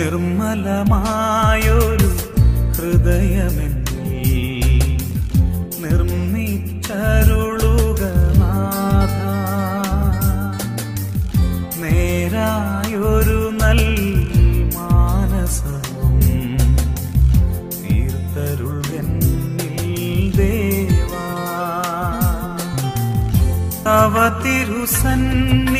നിർമ്മലമായൊരു ഹൃദയമെന്നിൽ നിർമ്മിച്ചരുളുക നേരായൊരു നല്ല മാനസവും തീർത്തരുൾവെന്നിൽ ദേവാ. തവ തിരുസന്നി